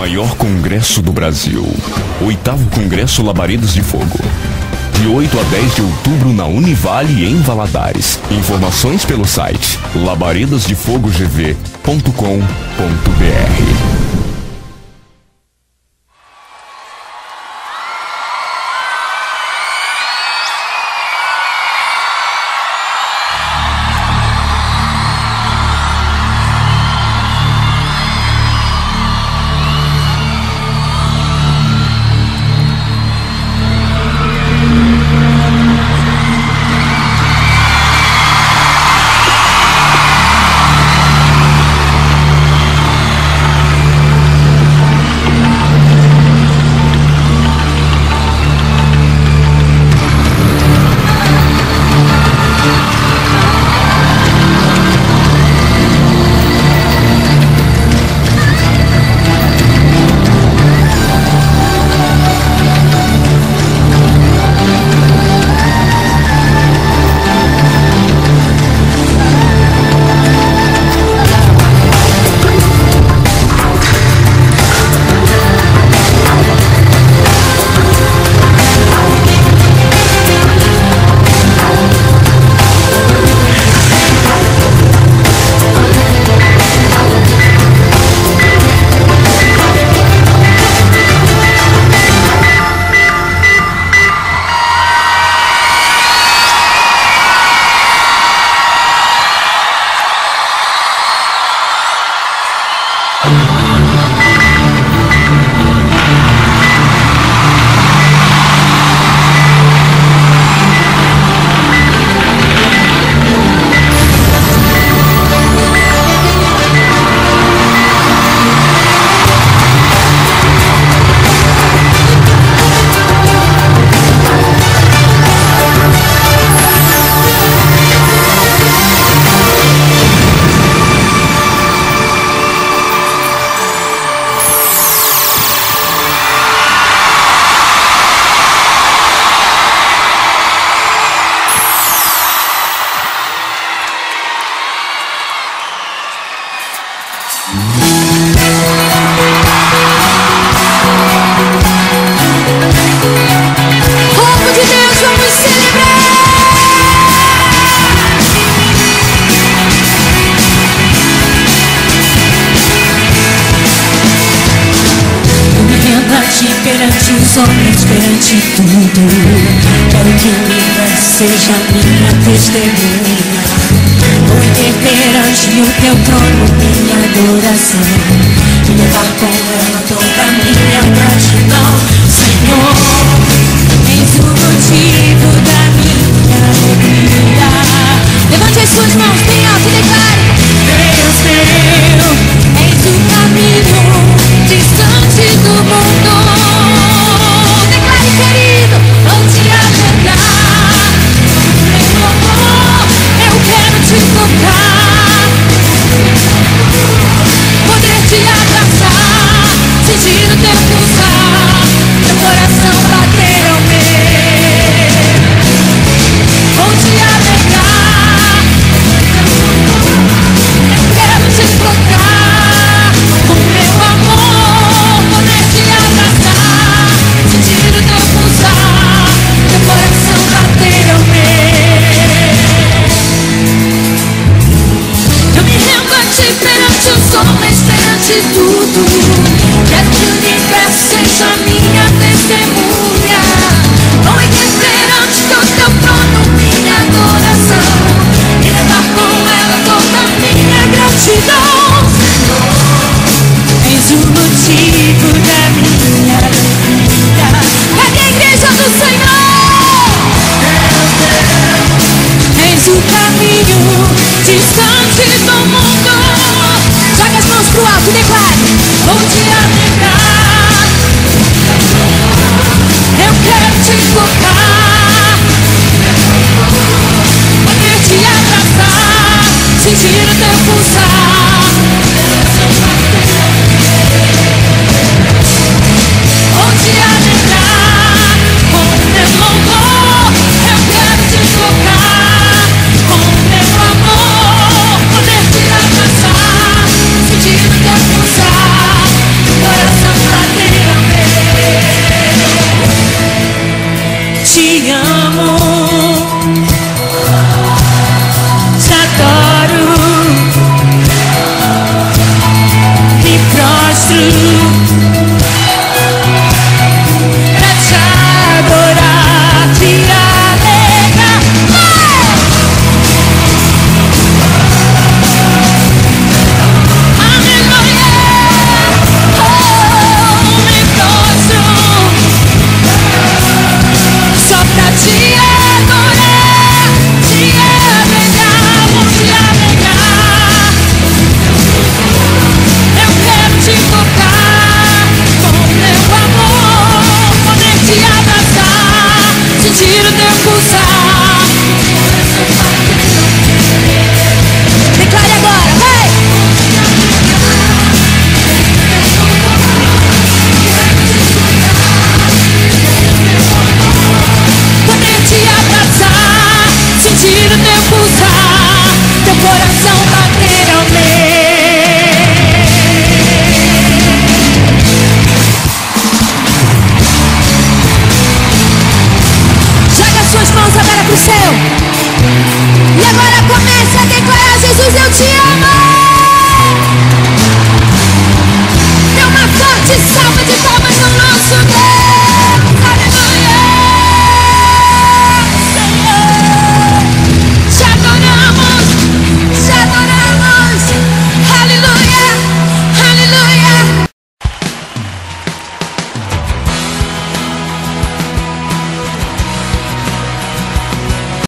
maior congresso do Brasil. Oitavo Congresso Labaredas de Fogo. De 8 a 10 de outubro na Univale em Valadares. Informações pelo site labaredasdefogogv.com.br. somente perante tudo Quero que linda seja minha testemunha. Vou ter perante o teu trono minha adoração. E levar com ela te negar, vou te alegrar. Eu quero te tocar, poder te abraçar, sentir o teu